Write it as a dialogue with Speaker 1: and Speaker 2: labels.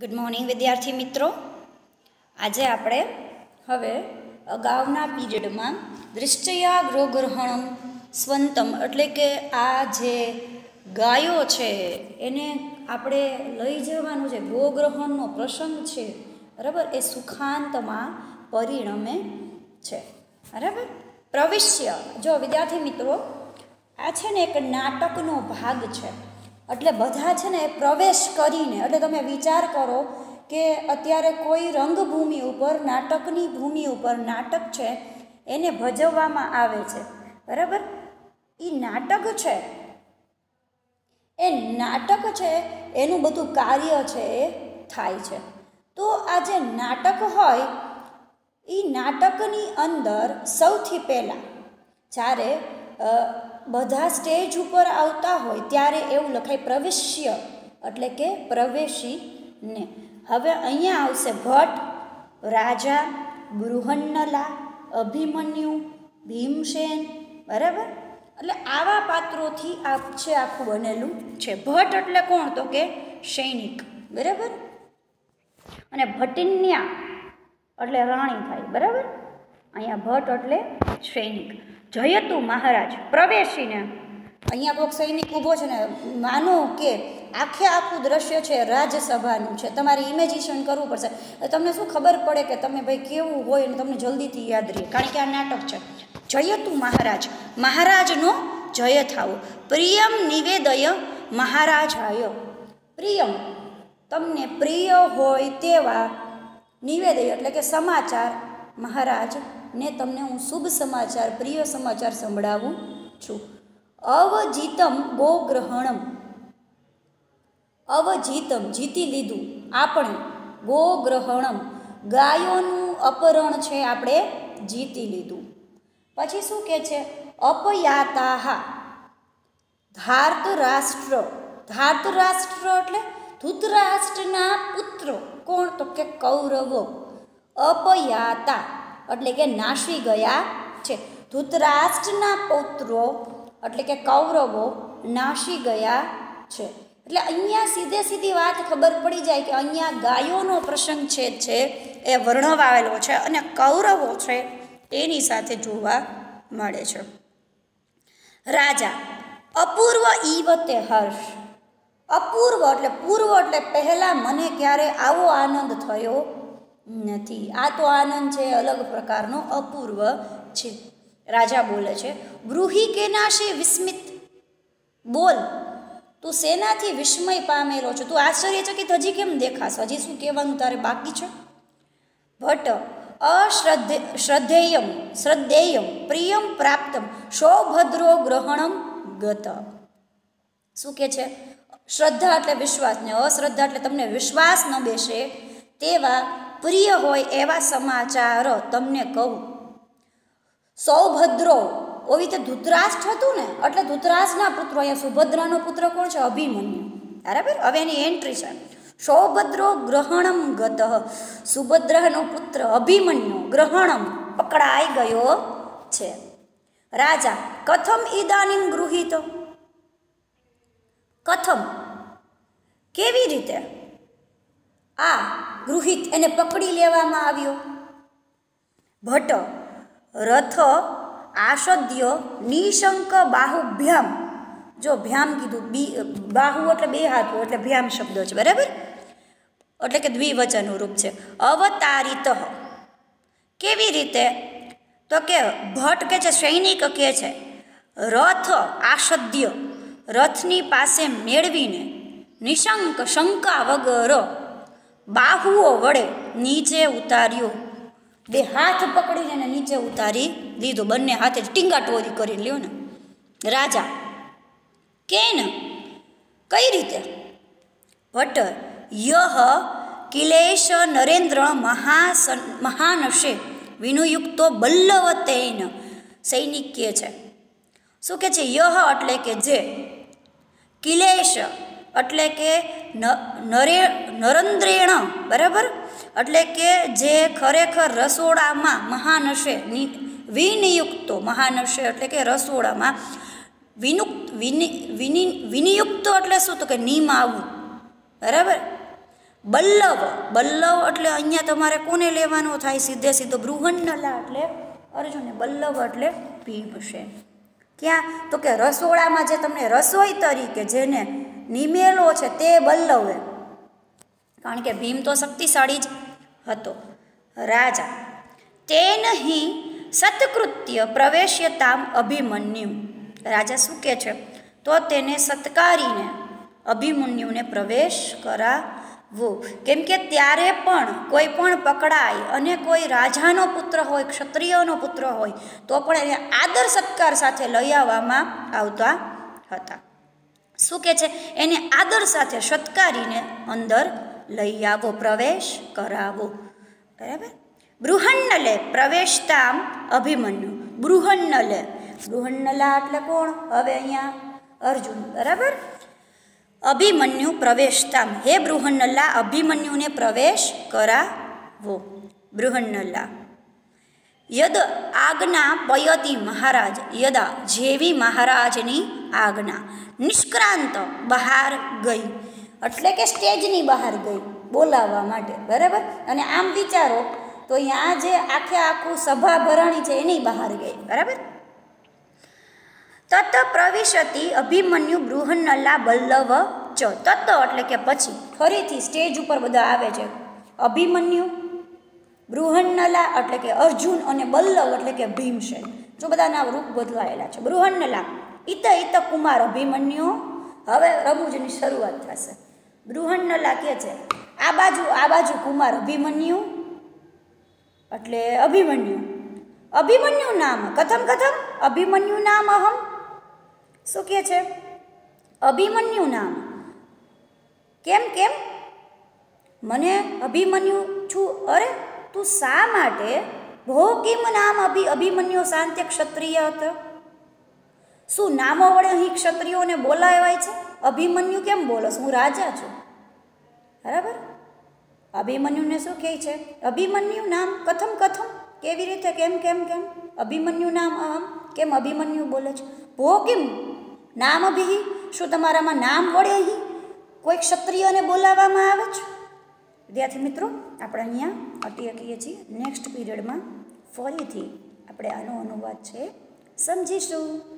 Speaker 1: Good morning વિદ્યાર્થી મિત્રો. આજે આપણે હવે અગાઉના પીરિયડમાં દૃષ્ટયા ગૃહગ્રહણમ સ્વંતમ, એટલે કે આ જે ગાયો છે, એને આપણે લઈ જવાનું છે. ગોગ્રહણનો પ્રસંગ છે. બરાબર? એ સુખાંતમાં પરિણમે છે. બરાબર? પ્રવિશ્ય. જો વિદ્યાર્થી મિત્રો, આ છે ને એક નાટકનો ભાગ છે. એટલે બધા છે ને પ્રવેશ કરીને, એટલે તમે વિચાર કરો કે અત્યારે કોઈ રંગભૂમિ ઉપર, નાટકની ભૂમિ ઉપર નાટક છે, એને ભજવવામાં આવે છે. બરાબર? એ નાટક છે. એ નાટક છે, એનું બધું કાર્ય છે, એ થાય છે. તો આ જે નાટક હોય એ નાટકની અંદર સૌથી પહેલાં જ્યારે બધા સ્ટેજ ઉપર આવતા હોય ત્યારે એવું લખાય પ્રવેશ્ય, એટલે કે પ્રવેશીને. હવે અહીંયા આવશે ભટ્ટ, રાજા, બૃહન્નલા, અભિમન્યુ, ભીમસેન, બરાબર? એટલે આવા પાત્રોથી આ છે આખું બનેલું છે. ભટ્ટ એટલે કોણ? તો કે સૈનિક. બરાબર? અને ભટિન્યા એટલે રાણી થાય. બરાબર? અહીંયા ભટ્ટ એટલે સૈનિક. જયતુ મહારાજ. પ્રવેશીને. અહીંયા કોઈક સૈનિક ઊભો છે ને, માનો કે આખે આખું દ્રશ્ય છે રાજ્યસભાનું છે. તમારે ઇમેજિશન કરવું પડશે. તમને શું ખબર પડે કે તમે ભાઈ કેવું હોય અને તમને જલ્દીથી યાદ રહે. કારણ કે આ નાટક છે. જયતુ મહારાજ. મહારાજનો જય થાવો. પ્રિયમ નિવેદય મહારાજ આયો પ્રિયમ. તમને પ્રિય હોય તેવા નિવેદય એટલે કે સમાચાર મહારાજ ને તમને હું શુભ સમાચાર, પ્રિય સમાચાર સંભળાવું છું. અવજીતમ ગોગ્રહણમ અવજીતમ, જીતી લીધું. આપણે ગોગ્રહણમ ગાયોનું અપહરણ છે, આપણે જીતી લીધું. પછી શું કહે છે? અપયાતાહા. ધાર્ત રાષ્ટ્ર ધાર્ત રાષ્ટ્ર એટલે ધૂતરાષ્ટ્રના પુત્રો. કોણ? તો કે કૌરવો. અપયાતા. એટલે કે નાશી ગયા છે. ધૂતરાષ્ટ્રના પૌત્રો એટલે કે કૌરવો નાશી ગયા છે. એટલે અહીંયા સીધે સીધી વાત ખબર પડી જાય કે અહીંયા ગાયોનો પ્રસંગ છે છે એ વર્ણવાયેલો છે અને કૌરવો છે એની સાથે જોવા મળે છે. રાજા, અપૂર્વ ઈવતે હર્ષ. અપૂર્વ એટલે પૂર્વ એટલે પહેલાં મને ક્યારે આવો આનંદ થયો? નથી. આ તો આનંદ છે, અલગ પ્રકારનો, અપૂર્વ છે. રાજા બોલે છે, ગૃહી કે નાશે વિસ્મિત? બોલ. તું શેનાથી વિસ્મય પામેલો છો. તું આશ્ચર્યચકિત હજી કેમ દેખાશ? હજી શું કહેવાનું તારે બાકી છે? ભટ્ટ, અશ્રદ્ધે, શ્રદ્ધેયમ શ્રદ્ધેયમ, પ્રિયમ પ્રાપ્તમ સૌભદ્રો ગ્રહણમ ગત. શું કહે છે? શ્રદ્ધા એટલે વિશ્વાસ ને અશ્રદ્ધા એટલે તમને વિશ્વાસ ન બેસે તેવા પ્રિય હોય એવા સમાચાર તમને કહું. સૌભદ્રો, ઓવી રીતે ધૂતરાષ્ટ્ર હતું ને, એટલે ધૂતરાષ્ટ્રના પુત્રો, અહીંયા સુભદ્રાનો પુત્ર કોણ છે? અભિમન્યુ. બરાબર? હવે એની એન્ટ્રી છે. સૌભદ્રો ગ્રહણમ ગત. સુભદ્રાનો પુત્ર અભિમન્યુ ગ્રહણમ પકડાઈ ગયો છે. રાજા, કથમ ઈદાનીમ ગૃહિતો? કથમ. કેવી રીતે? આ ગૃહિત એને પકડી લેવામાં આવ્યો. ભટ્ટ, રથ, આસદ્ય, નિશંક, બાહુભ્યામ. જો ભ્યામ કીધું, બી, બાહુ એટલે બે હાથું, એટલે ભ્યામ શબ્દ છે, બરાબર? એટલે કે દ્વિવચનનું રૂપ છે. અવતારિત. કેવી રીતે? તો કે ભટ્ટ કે છે, સૈનિક કે છે, રથ, આસદ્ય, રથની પાસે મેળવીને નિશંક, શંકા વગર બાહુઓ વડે નીચે ઉતાર્યો. બે હાથ પકડીને એને નીચે ઉતારી દીધો. બંને હાથે ટીંગા ટોરી કરી લ્યો ને. રાજા, કેન, કઈ રીતે? ભટ્ટ, યહ, કિલેશ, નરેન્દ્ર, મહાસન, મહાનશે, વિનુયુક્તો, બલ્લવતેન સૈનિક કે છે? શું કે છે? યહ એટલે કે જે? કિલેશ એટલે કે નરે, નરેન્દ્રેણ, બરાબર? એટલે કે જે ખરેખર રસોડામાં મહાનશે વિનિયુક્તો મહાનશે એટલે કે રસોડામાં વિનુક્ત વિનિ વિનિ, વિનિયુક્તો એટલે શું? તો કે નિમ આવું બરાબર? બલ્લવ બલ્લવ એટલે અહીંયા તમારે કોને લેવાનો થાય? સીધે સીધો બૃહન્નલા એટલે અર્જુને બલ્લવ એટલે ભીમસેન ક્યાં? તો કે રસોડામાં જે તમને રસોઈ તરીકે જેને નિમેલો છે તે બલ્લવે. કારણ કે ભીમ તો શક્તિશાળી જ હતો. રાજા તે નહીં સત્કૃત્ય પ્રવેશ્યતામ અભિમન્યુ. રાજા શું કહે છે? તો તેને સત્કારીને અભિમન્યુને પ્રવેશ કરાવવો કેમ કે ત્યારે પણ કોઈ પણ પકડાય અને કોઈ રાજાનો પુત્ર હોય, ક્ષત્રિયનો પુત્ર હોય, તો પણ એને આદર સત્કાર સાથે લઈ આવવામાં આવતા હતા. શું કહે છે? એને આદર સાથે સત્કારીને અંદર લઈ આવો, પ્રવેશ કરાવો. બરાબર? બૃહન્નલે પ્રવેશતામ અભિમન્યુ. બૃહન્નલે. બૃહન્નલા એટલે કોણ? હવે અહીંયા અર્જુન. બરાબર? અભિમન્યુ પ્રવેશતામ. હે બૃહન્નલા, અભિમન્યુને પ્રવેશ કરાવો. બૃહન્નલા. યદ આજ્ઞા પયતી મહારાજ. યદા જેવી મહારાજની આજ્ઞા નિષ્ક્રાંત બહાર ગઈ. એટલે કે સ્ટેજની બહાર ગઈ બોલાવવા માટે. બરાબર? અને આમ વિચારો, તો અહીંયા જે આખે આખું સભા ભરાણી છે એની બહાર ગઈ. બરાબર? તત પ્રવિશતી અભિમન્યુ બૃહન્નલા બલ્લવ ચ. તત એટલે કે પછી. ફરીથી સ્ટેજ ઉપર બધા આવે છે. અભિમન્યુ બૃહન્નલા એટલે કે અર્જુન અને બલ્લવ એટલે કે ભીમસેન. જો બધાના રૂપ બદલાયેલા છે. બૃહન્નલા ઇત ઇત કુમાર અભિમન્યુ. હવે રમૂજની શરૂઆત થશે. બૃહન્નલા કે છે, આ બાજુ આ બાજુ કુમાર અભિમન્યુ. એટલે અભિમન્યુ. અભિમન્યુ નામ, કથમ કથમ? અભિમન્યુ નામ અહમ. શું કહે છે? અભિમન્યુ નામ. કેમ કેમ? મને અભિમન્યુ છું. અરે, તું શા માટે? ભો કિમ નામ અભિ, અભિમન્યુ શાંત્ય ક્ષત્રિય હતો? શું નામો વડે અહીં ક્ષત્રિયોને બોલાવાય છે? અભિમન્યુ કેમ બોલો? હું રાજા છું? બરાબર? અભિમન્યુને શું કહે છે? અભિમન્યુ નામ કથમ કથમ? કેવી રીતે? કેમ કેમ કેમ? અભિમન્યુ નામ આમ? કેમ અભિમન્યુ બોલે છે? ભો કેમ? નામ અભિ શું તમારામાં નામ વડે અહીં કોઈ ક્ષત્રિયોને બોલાવવામાં આવે છે? વિદ્યાર્થી મિત્રો, આપણે અહીંયા અટી અકીએ છીએ. નેક્સ્ટ પીરિયડમાં ફરીથી આપણે આનો અનુવાદ છે. સમજીશું.